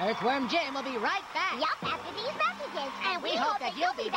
Earthworm Jim will be right back. Yup, after these messages. And we hope that you'll be.